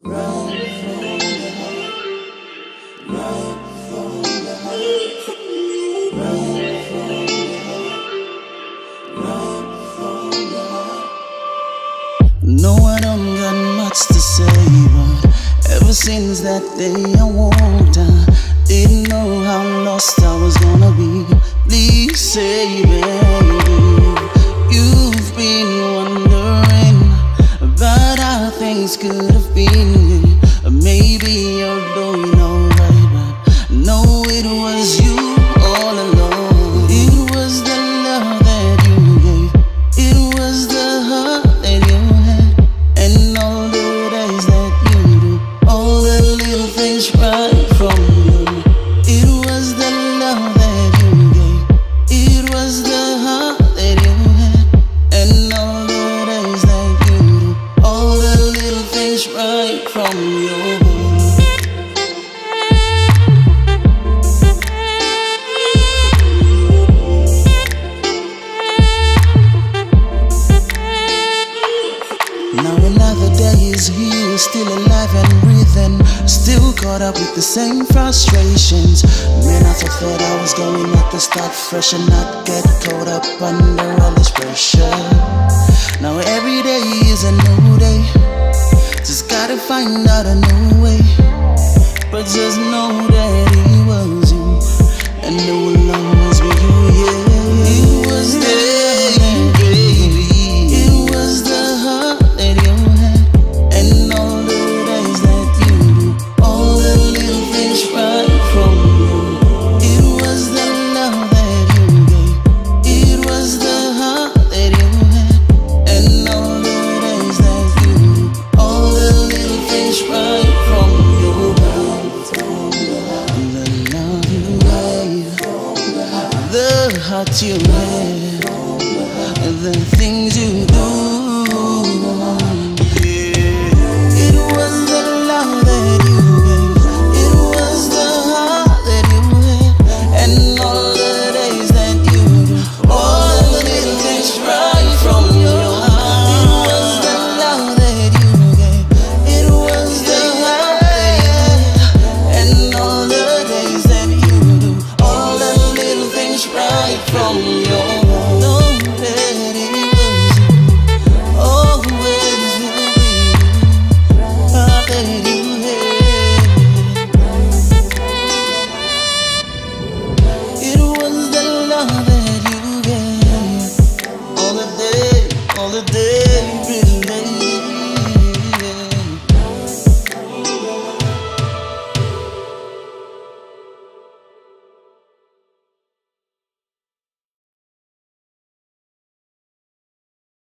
No, I don't got much to say, but ever since that day I walked, I didn't know how lost I was gonna be. Please say, baby, things could have been. Maybe you're doing alright, but no, it was you all along. It was the love that you gave, it was the heart that you had, and all the days that you do, all the little things right from you. It was the love that you gave, it was the things right from you. Now another day is here, still alive and breathing, still caught up with the same frustrations. Man, I thought I was going at the start fresh and not get caught up under all this pressure. Now every day is a new day, find out a new way. But just know that how you the things you do.